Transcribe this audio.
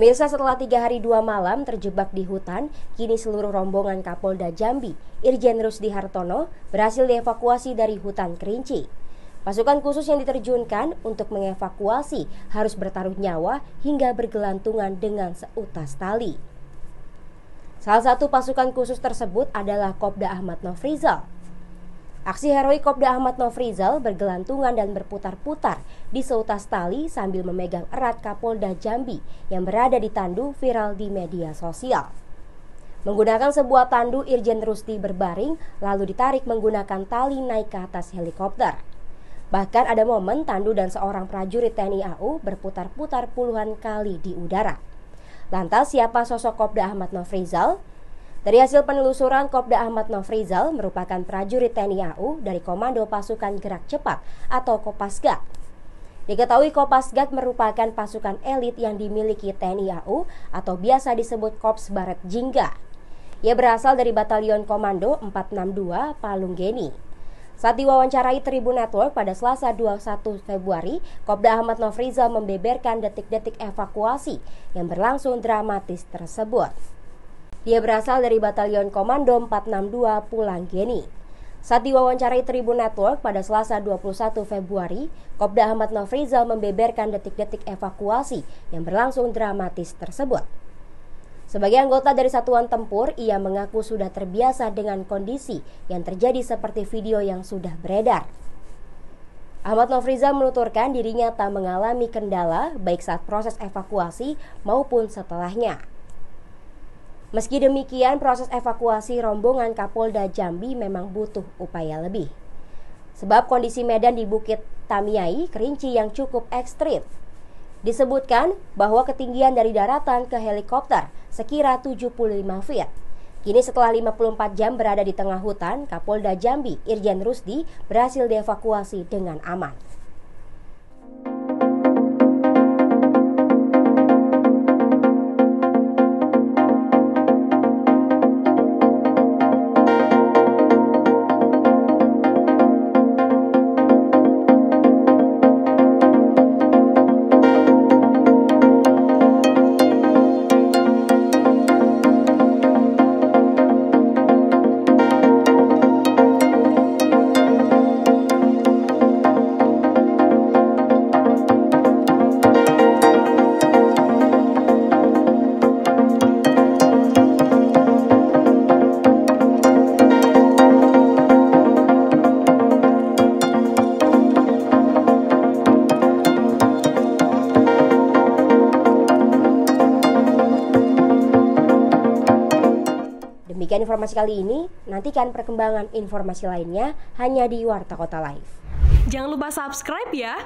Pemirsa setelah tiga hari dua malam terjebak di hutan, kini seluruh rombongan Kapolda Jambi, Irjen Rusdi Hartono, berhasil dievakuasi dari hutan Kerinci. Pasukan khusus yang diterjunkan untuk mengevakuasi harus bertaruh nyawa hingga bergelantungan dengan seutas tali. Salah satu pasukan khusus tersebut adalah Kopda Ahmad Nofrizal. Aksi heroik Kopda Ahmad Nofrizal bergelantungan dan berputar-putar di seutas tali sambil memegang erat Kapolda Jambi yang berada di tandu viral di media sosial. Menggunakan sebuah tandu Irjen Rusti berbaring lalu ditarik menggunakan tali naik ke atas helikopter. Bahkan ada momen tandu dan seorang prajurit TNI AU berputar-putar puluhan kali di udara. Lantas siapa sosok Kopda Ahmad Nofrizal? Dari hasil penelusuran, Kopda Ahmad Nofrizal merupakan prajurit TNI AU dari Komando Pasukan Gerak Cepat atau Kopasgat. Diketahui Kopasgat merupakan pasukan elit yang dimiliki TNI AU atau biasa disebut Korps Baret Jingga. Ia berasal dari Batalion Komando 462 Palung Geni. Saat diwawancarai Tribun Network pada Selasa 21 Februari, Kopda Ahmad Nofrizal membeberkan detik-detik evakuasi yang berlangsung dramatis tersebut. Dia berasal dari Batalion Komando 462 Pulang Geni. Saat diwawancarai Tribun Network pada Selasa 21 Februari, Kopda Ahmad Nofrizal membeberkan detik-detik evakuasi yang berlangsung dramatis tersebut. Sebagai anggota dari satuan tempur, ia mengaku sudah terbiasa dengan kondisi yang terjadi seperti video yang sudah beredar. Ahmad Nofrizal menuturkan dirinya tak mengalami kendala baik saat proses evakuasi maupun setelahnya. Meski demikian, proses evakuasi rombongan Kapolda Jambi memang butuh upaya lebih. Sebab kondisi medan di Bukit Tamiai, Kerinci yang cukup ekstrim. Disebutkan bahwa ketinggian dari daratan ke helikopter sekira 75 feet. Kini setelah 54 jam berada di tengah hutan, Kapolda Jambi, Irjen Rusdi, berhasil dievakuasi dengan aman. Demikian informasi kali ini, nantikan perkembangan informasi lainnya hanya di Warta Kota Live. Jangan lupa subscribe ya.